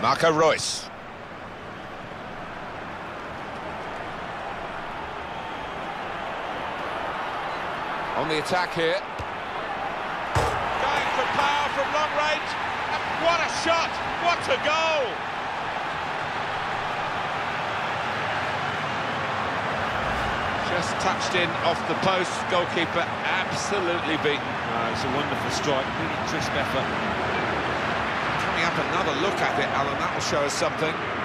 Marco Reus. On the attack here. Going for power from long range. And what a shot! What a goal! Just touched in off the post. Goalkeeper absolutely beaten. Oh, it's a wonderful strike, really crisp effort. Another look at it, Alan. That will show us something.